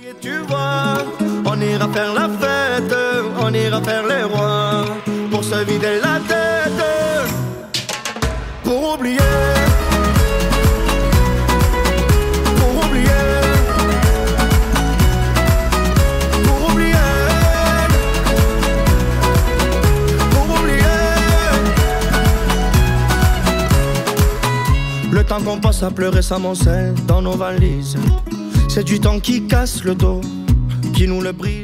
Et tu vois, on ira faire la fête, on ira faire les rois, pour se vider la tête, pour oublier. Pour oublier. Pour oublier. Pour oublier. Le temps qu'on passe à pleurer s'amoncelle dans nos valises. C'est du temps qui casse le dos, qui nous le brise.